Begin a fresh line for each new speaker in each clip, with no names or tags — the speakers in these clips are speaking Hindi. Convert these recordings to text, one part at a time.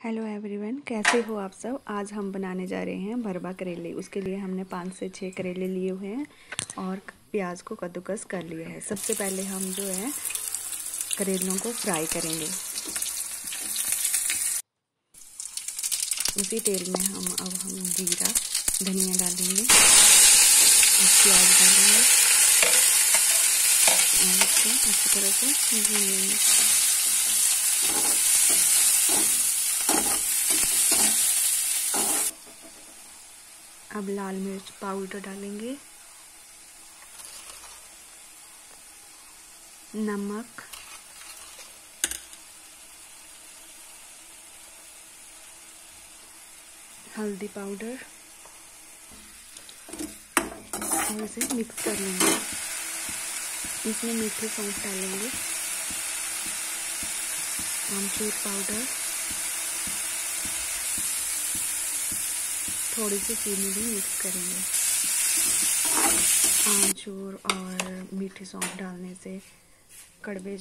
हेलो एवरीवन कैसे हो आप सब? आज हम बनाने जा रहे हैं भरवा करेले। उसके लिए हमने पाँच से छः करेले लिए हुए हैं और प्याज को कद्दूकस कर लिया है। सबसे पहले हम जो है करेलों को फ्राई करेंगे। उसी तेल में हम अब हम जीरा, धनिया डालेंगे और प्याज डालेंगे। और इसको अच्छी तरह से अब लाल मिर्च पाउडर डालेंगे। नमक। हल्दी पाउडर। और इसे मिक्स कर लेंगे। इसमें मीठे सौंफ डालेंगे। आमचूर पाउडर। थोड़ी सी चीनी भी मिक्स करेंगे। आमचूर और मीठी सौंफ डालने से कड़बे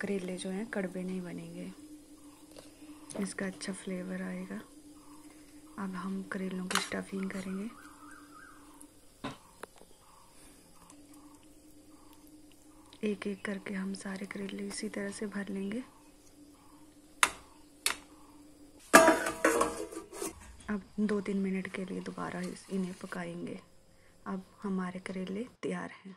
करेले जो हैं कड़बे नहीं बनेंगे। इसका अच्छा फ्लेवर आएगा। अब हम करेलों की स्टफिंग करेंगे। एक एक करके हम सारे करेले इसी तरह से भर लेंगे। दो तीन मिनट के लिए दोबारा इन्हें पकाएँगे। अब हमारे करेले तैयार हैं।